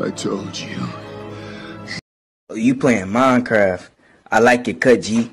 I told you. Oh, you playing Minecraft. I like it, cut, G.